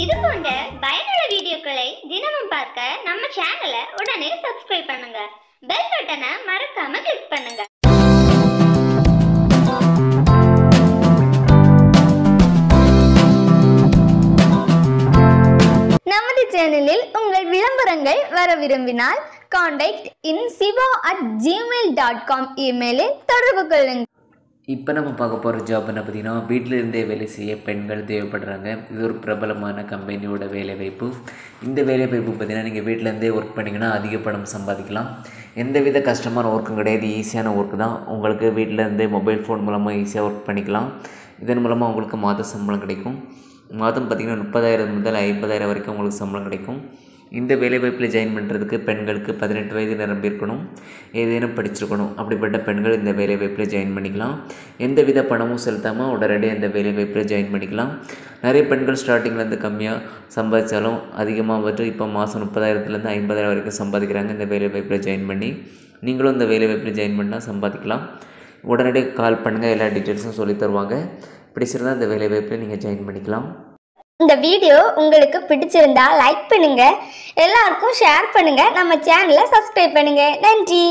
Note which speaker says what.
Speaker 1: இது போன்ற பயனுள்ள வீடியோக்களை தினமும் பார்க்க நம்ம சேனலை உடனே சப்ஸ்கிரைப் பண்ணுங்க. பெல் பட்டனை மறக்காம கிளிக் பண்ணுங்க.
Speaker 2: நமது சேனலில் உங்கள் விளம்பரங்கள் வர விரும்பினால் contact in Siva at Gmail dot com இமெயிலில் தொடர்பு கொள்ளுங்கள்.
Speaker 3: இப்போ நம்ம பார்க்க போகிற ஜாப் என்ன பார்த்தீங்கன்னா வீட்டில் இருந்தே வேலை செய்ய பெண்கள் தேவைப்படுறாங்க. இது ஒரு பிரபலமான கம்பெனியோட வேலைவாய்ப்பு. இந்த வேலைவாய்ப்பு பார்த்தீங்கன்னா நீங்கள் வீட்டிலேருந்தே ஒர்க் பண்ணிங்கன்னா அதிக பணம் சம்பாதிக்கலாம். எந்தவித கஷ்டமான ஒர்க்கும் கிடையாது. ஈஸியான ஒர்க்கு தான். உங்களுக்கு வீட்டில் இருந்தே மொபைல் ஃபோன் மூலமாக ஈஸியாக ஒர்க் பண்ணிக்கலாம். இதன் மூலமாக உங்களுக்கு மாத சம்பளம் கிடைக்கும். மாதம் பார்த்திங்கன்னா முப்பதாயிரம் முதல் ஐம்பதாயிரம் வரைக்கும் உங்களுக்கு சம்பளம் கிடைக்கும். இந்த வேலைவாய்ப்பில் ஜாயின் பண்ணுறதுக்கு பெண்களுக்கு பதினெட்டு வயது நிரம்பியிருக்கணும் ஏதேனும் படிச்சிருக்கணும். அப்படிப்பட்ட பெண்கள் இந்த வேலைவாய்ப்பில் ஜாயின் பண்ணிக்கலாம். எந்த வித பணமும் செலுத்தாமல் உடனடியாக இந்த வேலைவாய்ப்பில் ஜாயின் பண்ணிக்கலாம். நிறைய பெண்கள் ஸ்டார்டிங்லேருந்து கம்மியாக சம்பாதிச்சாலும் அதிகமாக வந்து இப்போ மாதம் முப்பதாயிரத்துலேருந்து ஐம்பதாயிரம் வரைக்கும் சம்பாதிக்கிறாங்க. இந்த வேலைவாய்ப்பில் ஜாயின் பண்ணி நீங்களும் இந்த வேலைவாய்ப்பில் ஜாயின் பண்ணால் சம்பாதிக்கலாம். உடனடியாக கால் பண்ணுங்கள் எல்லா டீட்டெயில்ஸும் சொல்லி தருவாங்க. பிடிச்சிருந்தா இந்த வேலைவாய்ப்பில் நீங்கள் ஜாயின் பண்ணிக்கலாம்.
Speaker 2: இந்த வீடியோ உங்களுக்கு பிடிச்சிருந்தா லைக் பண்ணுங்க. எல்லாருக்கும் ஷேர் பண்ணுங்க. நம்ம சேனலை சப்ஸ்கிரைப் பண்ணுங்க. நன்றி.